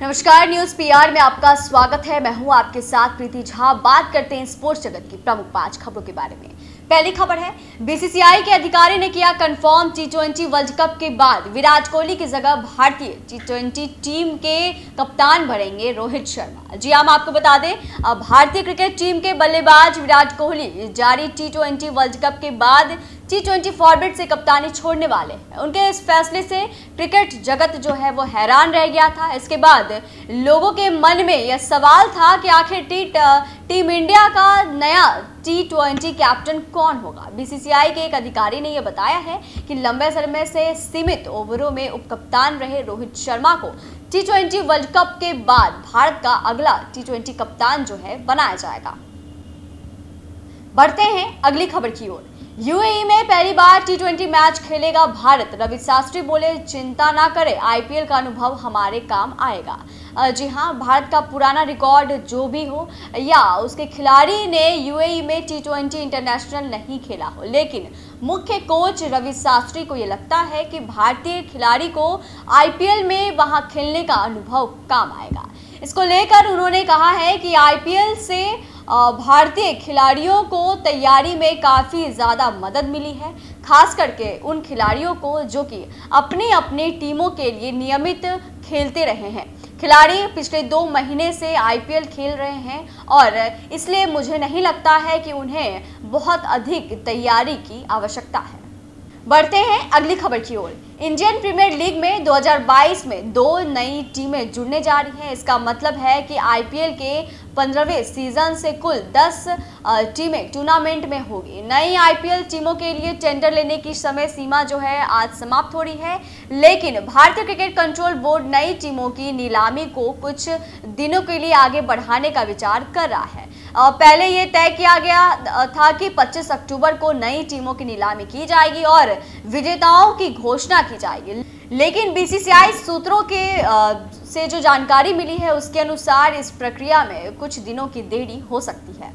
नमस्कार, news PR में आपका स्वागत है। मैं हूँ आपके साथ प्रीति झा। बात करते हैं स्पोर्ट्स जगत की प्रमुख पाँच खबरों के बारे में। पहली खबर है, बीसीसीआई के अधिकारी ने किया confirm T twenty World Cup के बाद विराट कोहली की जगह भारतीय टी ट्वेंटी टीम के कप्तान भरेंगे रोहित शर्मा। जी हम आपको बता दें भारतीय क्रिकेट टीम के बल्लेबाज विराट कोहली जारी टी ट्वेंटी वर्ल्ड कप के बाद टी ट्वेंटी फॉर्मेट से कप्तानी छोड़ने वाले हैं। उनके इस फैसले से क्रिकेट जगत जो है वो हैरान रह गया था। इसके बाद लोगों के मन में यह सवाल था कि आखिर टी टीम इंडिया का नया टी ट्वेंटी कैप्टन कौन होगा? बीसीसीआई के एक अधिकारी ने यह बताया है कि लंबे समय से सीमित ओवरों में उपकप्तान रहे रोहित शर्मा को टी ट्वेंटी वर्ल्ड कप के बाद भारत का अगला टी ट्वेंटी कप्तान जो है बनाया जाएगा। बढ़ते हैं अगली खबर की ओर। यूएई में पहली बार टी मैच खेलेगा भारत। रवि शास्त्री बोले, चिंता ना करें आईपीएल का अनुभव हमारे काम आएगा। जी हाँ भारत का पुराना रिकॉर्ड जो भी हो, या उसके खिलाड़ी ने यूएई में टी इंटरनेशनल नहीं खेला हो। लेकिन मुख्य कोच रवि शास्त्री को ये लगता है कि भारतीय खिलाड़ी को आईपीएल में वहाँ खेलने का अनुभव काम आएगा। इसको लेकर उन्होंने कहा है कि आईपीएल से भारतीय खिलाड़ियों को तैयारी में काफ़ी ज़्यादा मदद मिली है, खास करके उन खिलाड़ियों को जो कि अपनी अपनी टीमों के लिए नियमित खेलते रहे हैं। खिलाड़ी पिछले दो महीने से आईपीएल खेल रहे हैं और इसलिए मुझे नहीं लगता है कि उन्हें बहुत अधिक तैयारी की आवश्यकता है। बढ़ते हैं अगली खबर की ओर। इंडियन प्रीमियर लीग में 2022 में दो नई टीमें जुड़ने जा रही हैं। इसका मतलब है कि आईपीएल के पंद्रहवें सीज़न से कुल 10 टीमें टूर्नामेंट में होगी। नई आईपीएल टीमों के लिए टेंडर लेने की समय सीमा जो है आज समाप्त हो रही है। लेकिन भारतीय क्रिकेट कंट्रोल बोर्ड नई टीमों की नीलामी को कुछ दिनों के लिए आगे बढ़ाने का विचार कर रहा है। पहले ये तय किया गया था कि 25 अक्टूबर को नई टीमों की नीलामी की जाएगी और विजेताओं की घोषणा की जाएगी। लेकिन बीसीसीआई सूत्रों के आ, से जो जानकारी मिली है उसके अनुसार इस प्रक्रिया में कुछ दिनों की देरी हो सकती है।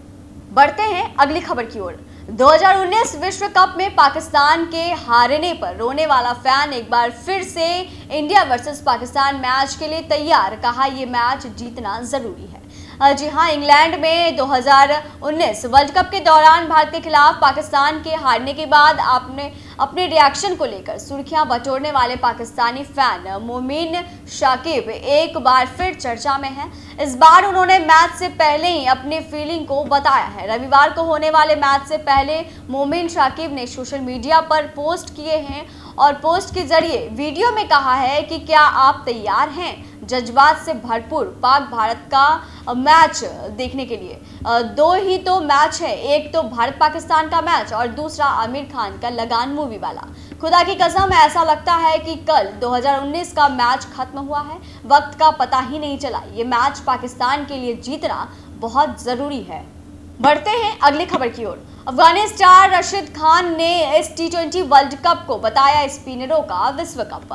बढ़ते हैं अगली खबर की ओर। 2019 विश्व कप में पाकिस्तान के हारने पर रोने वाला फ़ैन एक बार फिर से इंडिया वर्सेस पाकिस्तान मैच के लिए तैयार कहा यह मैच जीतना ज़रूरी है। जी हाँ इंग्लैंड में 2019 वर्ल्ड कप के दौरान भारत के खिलाफ पाकिस्तान के हारने के बाद आपने अपने रिएक्शन को लेकर सुर्खियाँ बटोरने वाले पाकिस्तानी फ़ैन मोमिन शाकिब एक बार फिर चर्चा में हैं। इस बार उन्होंने मैच से पहले ही अपनी फीलिंग को बताया है। रविवार को होने वाले मैच से पहले मोमिन शाकिब ने सोशल मीडिया पर पोस्ट किए हैं और पोस्ट के ज़रिए वीडियो में कहा है कि क्या आप तैयार हैं जज्बात से भरपूर पाक भारत का मैच देखने के लिए। दो ही तो मैच है, एक तो भारत पाकिस्तान का मैच और दूसरा आमिर खान का लगान मूवी वाला। खुदा की कसम, ऐसा लगता है कि कल 2019 का मैच खत्म हुआ है, वक्त का पता ही नहीं चला। ये मैच पाकिस्तान के लिए जीतना बहुत ज़रूरी है। बढ़ते हैं अगली खबर की ओर। अफगानी स्टार रशीद खान ने इस टी ट्वेंटी वर्ल्ड कप को बताया स्पिनरों का विश्व कप।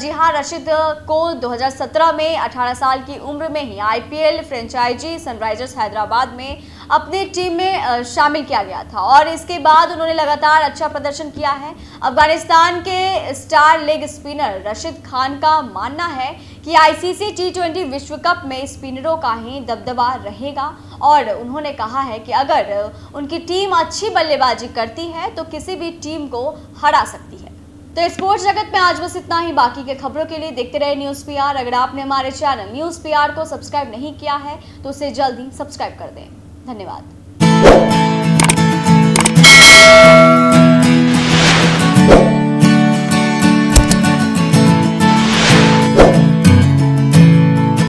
जी हाँ, रशीद को 2017 में 18 साल की उम्र में ही आईपीएल फ्रेंचाइजी सनराइजर्स हैदराबाद में अपनी टीम में शामिल किया गया था और इसके बाद उन्होंने लगातार अच्छा प्रदर्शन किया है। अफ़गानिस्तान के star leg spinner Rashid Khan का मानना है कि आईसीसी टी ट्वेंटी विश्व कप में स्पिनरों का ही दबदबा रहेगा और उन्होंने कहा है कि अगर उनकी टीम अच्छी बल्लेबाजी करती है तो किसी भी टीम को हरा सकती है। तो स्पोर्ट्स जगत में आज बस इतना ही। बाकी के खबरों के लिए देखते रहे न्यूज़ पीआर अगर आपने हमारे चैनल न्यूज़ पीआर को सब्सक्राइब नहीं किया है तो उसे जल्दी सब्सक्राइब कर दें। धन्यवाद।